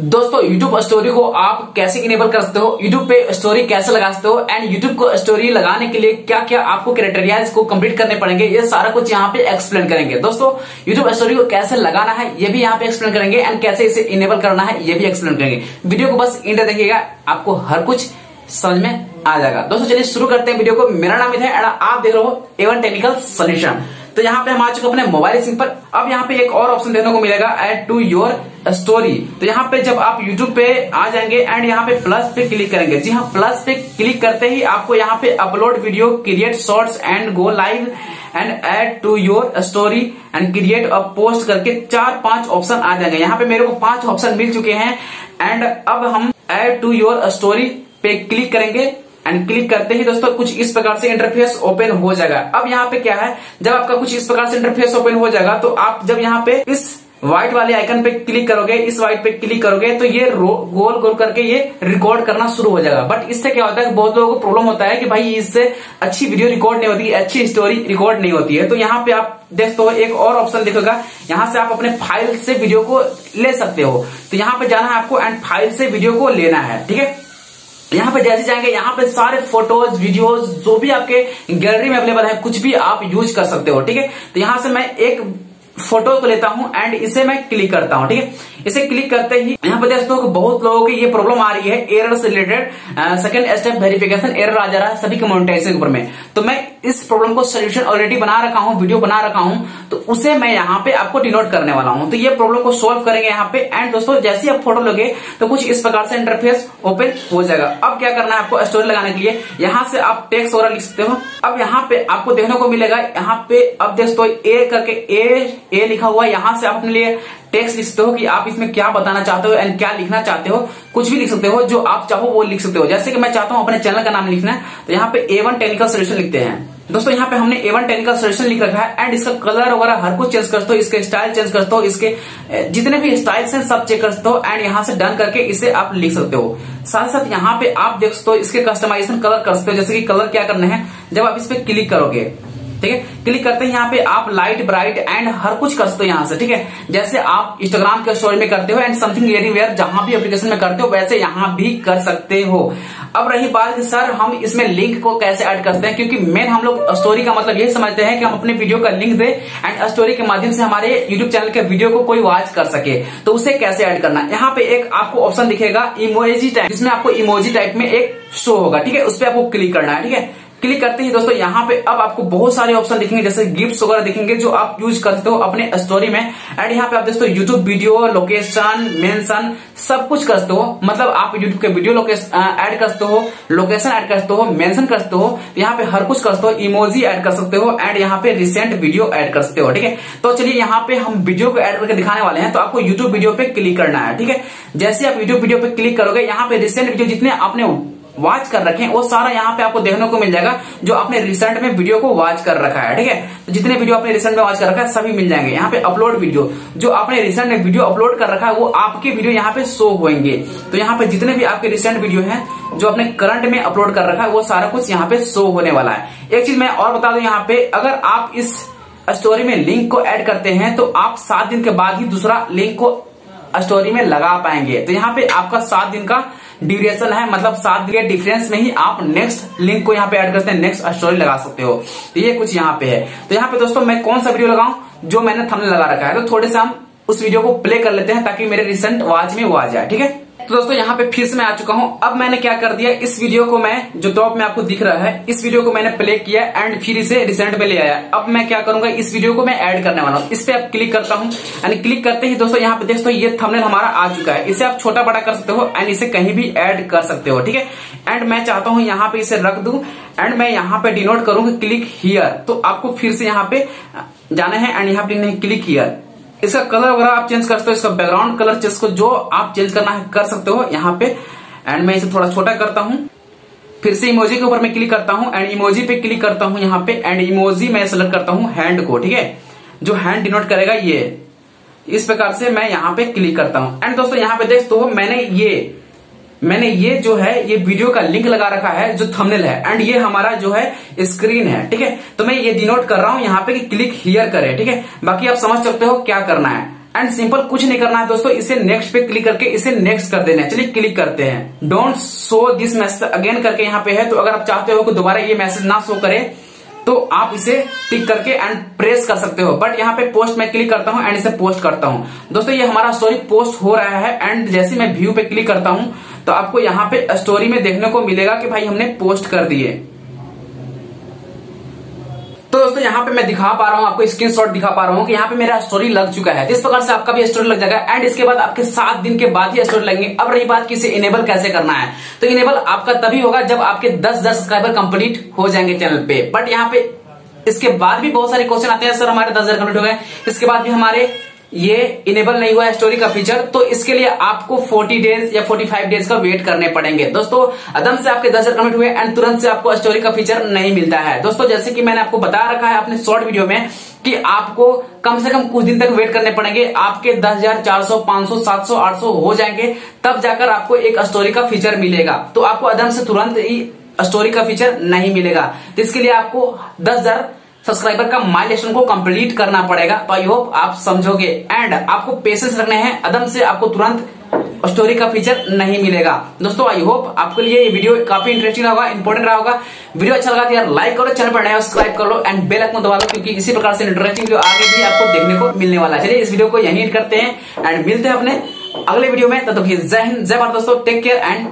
दोस्तों, YouTube story को आप कैसे इनेबल कर सकते हो? YouTube पे स्टोरी कैसे लगा सकते हो? एंड YouTube को स्टोरी लगाने के लिए क्या क्या आपको क्राइटेरिया को कंप्लीट करने पड़ेंगे? ये सारा कुछ यहाँ पे एक्सप्लेन करेंगे। दोस्तों, YouTube स्टोरी को कैसे लगाना है, ये भी यहाँ पे एक्सप्लेन करेंगे। एंड कैसे इसे इनेबल करना है, ये भी एक्सप्लेन करेंगे। वीडियो को बस इंटर देखिएगा, आपको हर कुछ समझ में आ जाएगा। दोस्तों, चलिए शुरू करते हैं वीडियो को। मेरा नाम है एंड आप देख रहे हो एवन टेक्निकल सोल्यूशन तो यहाँ पे हम आ चुके अपने मोबाइल सिम पर। अब यहाँ पे एक और ऑप्शन देखने को मिलेगा एड टू योर स्टोरी तो यहाँ पे जब आप YouTube पे आ जाएँगे एंड यहाँ पे प्लस पे क्लिक करेंगे। जी हाँ प्लस पे क्लिक करते ही आपको यहाँ पे upload video create shorts and go live and add to your story and create a post करके चार पाँच ऑप्शन आ जाएँगे। यहाँ पे मेरे को पाँच ऑप्शन मिल चुके हैं एंड अब हम एड टू योर स्टोरी पे क्लिक करेंगे। एंड क्लिक करते ही दोस्तों कुछ इस प्रकार से इंटरफेस ओपन हो जाएगा। अब यहाँ पे क्या है? जब आपका कुछ इस प्रकार से इंटरफेस ओपन हो जाएगा तो आप जब यहाँ पे इस व्हाइट वाले आइकन पे क्लिक करोगे, इस व्हाइट पे क्लिक करोगे तो ये गोल गोल करके ये रिकॉर्ड करना शुरू हो जाएगा। बट इससे क्या होता है बहुत लोगों को प्रॉब्लम होता है कि भाई इससे अच्छी वीडियो रिकॉर्ड नहीं होती, अच्छी स्टोरी रिकॉर्ड नहीं होती है। तो यहाँ पे आप देखते हो, एक और ऑप्शन दिखेगा। यहाँ से आप अपने फ़ाइल से वीडियो को ले सकते हो। तो यहाँ पे जाना है आपको एंड फ़ाइल से वीडियो को लेना है, ठीक है? यहाँ पे जैसे जाएँगे, यहाँ पे सारे फ़ोटोज़ वीडियोज़ जो भी आपके गैलरी में अवेलेबल है, कुछ भी आप यूज़ कर सकते हो, ठीक है? तो यहाँ से मैं एक फ़ोटो को लेता हूँ एंड इसे मैं क्लिक करता हूँ, ठीक है? इसे क्लिक करते ही यहाँ पे कि बहुत लोगों की ये प्रॉब्लम आ रही है एरर से related. Second step verification error आ जा रहा है सभी के मोनिटाइजेशन के ऊपर में। तो मैं इस प्रॉब्लम को सोल्यूशन ऑलरेडी बना रखा हूँ वीडियो बना रखा हूँ तो उसे मैं यहाँ पे आपको डिनोट करने वाला हूँ। तो ये प्रॉब्लम को सोल्व करेंगे यहाँ पे। एंड दोस्तों, जैसे ही आप फ़ोटो लगे तो कुछ इस प्रकार से इंटरफेस ओपन हो जाएगा। अब क्या करना है आपको स्टोरी लगाने के लिए? यहाँ से आप टेक्स वगैरह लिख सकते हो। अब यहाँ पे आपको देखने को मिलेगा, यहाँ पे अब दोस्तों ए करके ए ए लिखा हुआ यहाँ से आप अपने लिए टेक्स्ट लिख सकते हो कि आप इसमें क्या बताना चाहते हो एंड क्या लिखना चाहते हो, कुछ भी लिख सकते हो, जो आप चाहो वो लिख सकते हो। जैसे कि मैं चाहता हूँ अपने चैनल का नाम लिखना है तो यहाँ पे ए वन टेक्निकल सोल्यूशन लिखते हैं। दोस्तों, यहाँ पे हमने ए वन टेक्निकल सोल्यूशन लिख रखा है एंड इसका कलर वगैरह हर कुछ चेंज करते हो, इसके स्टाइल चेंज करते हो, इसके जितने भी स्टाइल्स हैं सब चेक करते हो एंड यहाँ से डन करके इसे आप लिख सकते हो। साथ साथ यहाँ पे आप देख सकते हो, इसके कस्टमाइजेशन कलर कर सकते हो, जैसे कि कलर क्या करना है, जब आप इस पे क्लिक करोगे। ठीक है? क्लिक करते हैं यहाँ पे आप लाइट ब्राइट एंड हर कुछ कर सकते हो यहाँ से, ठीक है? जैसे आप इंस्टाग्राम के स्टोरी में करते हो एंड समथिंग एनीवेयर जहाँ भी एप्लीकेशन में करते हो, वैसे यहाँ भी कर सकते हो। अब रही बात सर हम इसमें लिंक को कैसे ऐड करते हैं? क्योंकि मेन हम लोग स्टोरी का मतलब यही समझते हैं कि हम अपने वीडियो का लिंक दे एंड स्टोरी के माध्यम से हमारे यूट्यूब चैनल के वीडियो को कोई वॉच कर सके। तो उसे कैसे ऐड करना? यहाँ पे एक आपको ऑप्शन दिखेगा इमोजी टाइप जिसमें आपको इमोजी टाइप में एक शो होगा, ठीक है? उस पर आपको क्लिक करना है, ठीक है? क्लिक करते ही दोस्तों, यहाँ पे अब आपको बहुत सारे ऑप्शन दिखेंगे, जैसे गिफ्ट्स वगैरह दिखेंगे जो आप यूज़ करते हो अपने स्टोरी में। एंड यहाँ पे आप दोस्तों यूट्यूब वीडियो लोकेशन मेंशन सब कुछ करते हो। मतलब आप यूट्यूब के वीडियो ऐड कर सकते हो लोकेशन ऐड करते हो मेंशन कर सकते हो, यहाँ पे हर कुछ करते हो इमोजी ऐड कर सकते हो एंड यहाँ पे रिसेंट वीडियो ऐड कर सकते हो, ठीक है? तो चलिए, यहाँ पे हम वीडियो को ऐड करके दिखाने वाले हैं तो आपको यूट्यूब वीडियो पे क्लिक करना है, ठीक है? जैसे आप यूट्यूब वीडियो पे क्लिक करोगे, यहाँ पे रिसेंट वीडियो जितने आपने वॉच कर रखे। हैं वो सारा यहाँ पे आपको देखने को मिल जाएगा, जो आपने रिसेंट में वीडियो को वॉच कर रखा है, ठीक है? तो जितने वीडियो आपने रिसेंट में वॉच कर रखा है, सभी मिल जाएँगे। यहाँ पे अपलोड वीडियो जो आपने रिसेंट में वीडियो अपलोड कर रखा है, वो आपके वीडियो यहाँ पे शो होंगे। तो यहाँ पे जितने भी आपके रिसेंट वीडियो है, जो आपने करंट में अपलोड कर रखा है, वो सारा कुछ यहाँ पे शो होने वाला है। एक चीज़ मैं और बता दू यहाँ पे, अगर आप इस स्टोरी में लिंक को ऐड करते हैं तो आप सात दिन के बाद ही दूसरा लिंक को स्टोरी में लगा पाएँगे। तो यहाँ पे आपका सात दिन का ड्यूरेशन है मतलब सात के डिफरेंस में ही आप नेक्स्ट लिंक को यहाँ पे ऐड करते हैं नेक्स्ट स्टोरी लगा सकते हो। तो ये कुछ यहाँ पे है। तो यहाँ पे दोस्तों, मैं कौन सा वीडियो लगाऊ? जो मैंने थमने लगा रखा है। तो थोड़े से हम उस वीडियो को प्ले कर लेते हैं, ताकि मेरे रिसेंट वॉच में वो आ जाए, ठीक है? तो दोस्तों, यहाँ पे फिर से मैं आ चुका हूँ। अब मैंने क्या कर दिया, इस वीडियो को मैं, जो टॉप में आपको दिख रहा है, इस वीडियो को मैंने प्ले किया एंड फिर इसे रिसेंट में ले आया। अब मैं क्या करूँगा, इस वीडियो को मैं ऐड करने वाला हूँ। इस पे आप क्लिक करता हूँ एंड क्लिक करते ही दोस्तों, यहाँ पे देखते ये थंबनेल हमारा आ चुका है। इसे आप छोटा बड़ा कर सकते हो एंड इसे कहीं भी एड कर सकते हो, ठीक है? एंड मैं चाहता हूँ, यहाँ पे इसे रख दू एंड मैं यहाँ पे डिनोट करूँगा क्लिक हियर तो आपको फिर से यहाँ पे जाना है एंड यहाँ पे क्लिक हियर इसका कलर वगैरह आप चेंज कर सकते हो, इसका बैकग्राउंड कलर चेंज को जो आप चेंज करना है, कर सकते हो। यहाँ पे एंड मैं इसे थोड़ा छोटा करता हूँ। फिर से इमोजी के ऊपर मैं क्लिक करता हूँ एंड इमोजी पे क्लिक करता हूँ यहाँ पे एंड इमोजी मैं सेलेक्ट करता हूँ हैंड को, ठीक है? जो हैंड डिनोट करेगा ये। इस प्रकार से मैं यहाँ पे क्लिक करता हूँ। एंड दोस्तों, यहाँ पे देख तो मैंने ये मैंने ये जो है, ये वीडियो का लिंक लगा रखा है, जो थंबनेल है। एंड ये हमारा जो है स्क्रीन है, ठीक है? तो मैं ये डिनोट कर रहा हूँ, यहाँ पे कि क्लिक हियर करें, ठीक है? बाकी आप समझ सकते हो क्या करना है। एंड सिंपल कुछ नहीं करना है, दोस्तों, इसे नेक्स्ट पे क्लिक करके इसे नेक्स्ट कर देना है। चलिए क्लिक करते हैं। Don't show this message again करके यहाँ पे है तो अगर आप चाहते हो कि दोबारा ये मैसेज ना शो करे तो आप इसे टिक करके एंड प्रेस कर सकते हो। बट यहाँ पे पोस्ट में क्लिक करता हूँ एंड इसे पोस्ट करता हूँ। दोस्तों, ये हमारा स्टोरी पोस्ट हो रहा है एंड जैसे मैं व्यू पे क्लिक करता हूँ तो आपको यहाँ पे स्टोरी में देखने को मिलेगा कि भाई हमने पोस्ट कर दिए। तो दोस्तों, यहाँ पे मैं दिखा पा रहा हूँ, आपको स्क्रीनशॉट दिखा पा रहा हूँ कि यहाँ पे मेरा स्टोरी लग चुका है। इस प्रकार से आपका भी स्टोरी लग जाएगा एंड इसके बाद आपके सात दिन के बाद ही स्टोरी लगेंगे। अब रही बात कि इसे इनेबल कैसे करना है। तो इनेबल आपका तभी होगा जब आपके दस हज़ार सब्सक्राइबर कंप्लीट हो जाएँगे चैनल पे। बट यहाँ पे इसके बाद भी बहुत सारे क्वेश्चन आते हैं, सर, हमारे दस हज़ार कंप्लीट हो गए। इसके बाद भी हमारे ये इनेबल नहीं हुआ है स्टोरी का फीचर तो इसके लिए आपको 40 डेज़ या 45 डेज़ का वेट करने पड़ेंगे। दोस्तों, अदम से आपके दस कमेंट हुए एंड तुरंत से आपको स्टोरी का फीचर नहीं मिलता है। दोस्तों, जैसे कि मैंने आपको बता रखा है अपने शॉर्ट वीडियो में कि आपको कम से कम कुछ दिन तक वेट करने पड़ेंगे। आपके दस हज़ार चार सौ, पाँच सौ, सात सौ, आठ सौ हो जाएँगे, तब जाकर आपको एक स्टोरी का फीचर मिलेगा। तो आपको अदम से तुरंत ही स्टोरी का फीचर नहीं मिलेगा। तो इसके लिए आपको दस हज़ार सब्सक्राइबर का माइलेशन को कंप्लीट करना पड़ेगा। तो आई होप आप समझोगे। एंड आपको पेशेंस रखने हैं। अदम से आपको तुरंत स्टोरी का फीचर नहीं मिलेगा। दोस्तों आई होप आपके लिए ये वीडियो काफ़ी इंटरेस्टिंग होगा इंपॉर्टेंट रहा होगा। वीडियो अच्छा लगा तो यार लाइक करो चैनल पर नया सब्सक्राइब कर लो एंड बेल आइकन दबा लो क्योंकि इसी प्रकार से इंटरेस्टिंग वीडियो आगे भी आपको देखने को मिलने वाला है। चलिए, इस वीडियो को यहीं करते हैं। एंड मिलते हैं अपने अगले वीडियो में। तब तक जय हिंद, जय भारत दोस्तों टेक केयर एंड